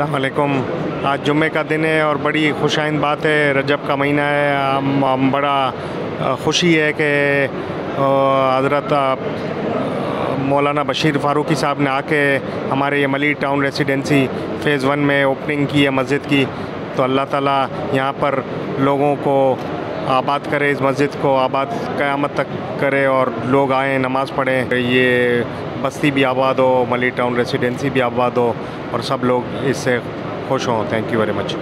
वालेकुम। आज जुम्मे का दिन है और बड़ी खुशाइन बात है। रजब का महीना है। हम, हम बड़ा खुशी है कि हज़रत मौलाना बशीर फ़ारूकी साहब ने आके हमारे ये मली टाउन रेसिडेंसी फ़ेज़ वन में ओपनिंग की है मस्जिद की। तो अल्लाह ताला यहाँ पर लोगों को आबाद करे इस मस्जिद को, आबाद क़यामत तक करे और लोग आए, नमाज़ पढ़ें। ये बस्ती भी आबाद हो मली टाउन रेसिडेंसी भी आबाद हो और सब लोग इससे खुश हों। Thank you very much